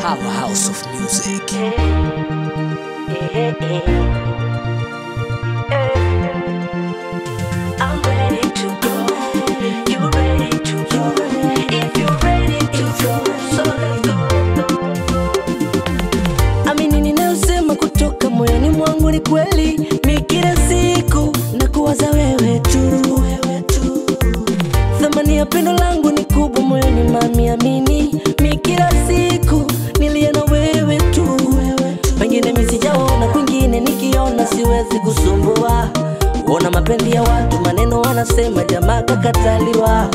Powerhouse of music. I'm ready to go. You ready to go? If you're ready to go, so let's go. Amini ninayosema kutoka moyoni mwangu ni kweli, mi kila siku na kuwaza wewe tu, wewe tu. Thamani ya pendo langu ni kubwa moyoni, mami, amini siwezi kusumbua Ona mapendi ya watu, maneno wanasema, jamaa kakataliwa.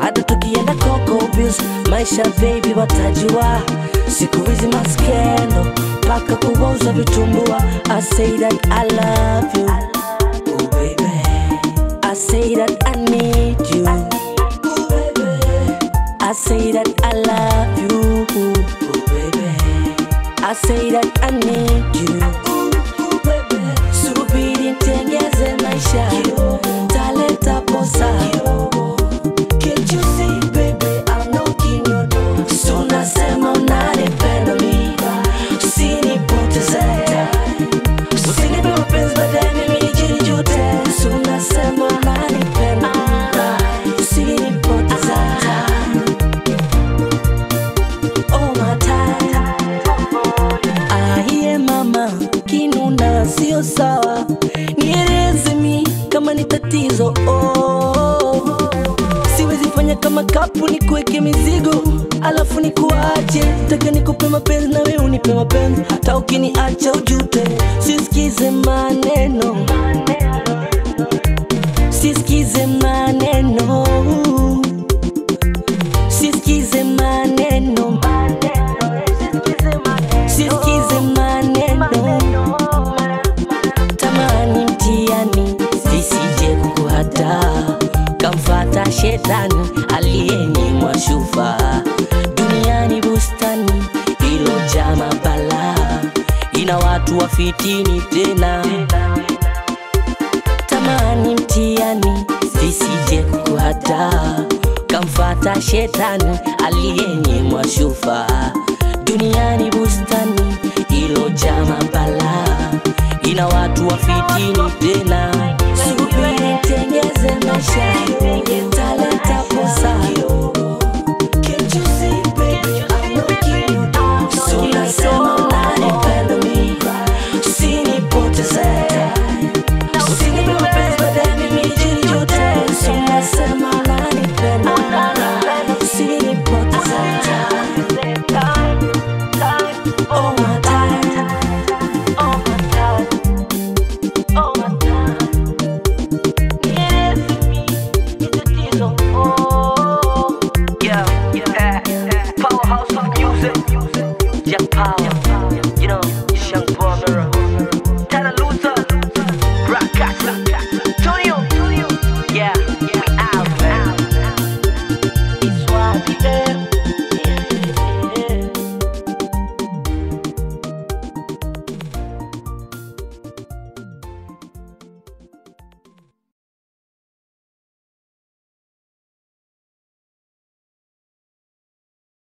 Hata tukienda Coco Beach, maisha baby watajua. Siku hizi maskendo paka kuwauza vitumbua. I say that I love you, oh. I say that I need you. I say that I love you, oh. I say that I need you, delícia. Kama ni tatizo oh. Siwezi fanya kama kapu ni kuweke mizigo alafu ni kuache, taka nikupe mapenzi na wewe unipe mapenzi, hata ukiniacha ujute. Sisikize maneno, sisikize Ramadhani aliyenyimwa shufaa. Duniani bustani ilo jama bala ina watu wa fitini tena, tamani mtiani sisije kuhata kamfata shetani aliyenyimwa shufaa. Duniani bustani ilo jama bala ina watu wa fitini tena, subiri tengeze maisha. time.